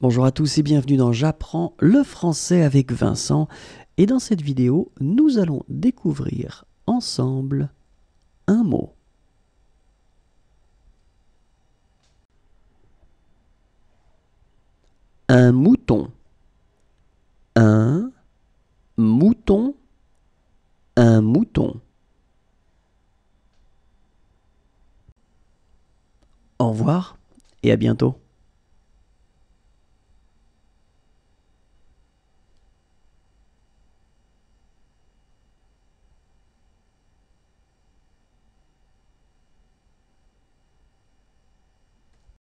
Bonjour à tous et bienvenue dans J'apprends le français avec Vincent. Et dans cette vidéo, nous allons découvrir ensemble un mot. Un mouton. Un mouton. Un mouton. Au revoir et à bientôt.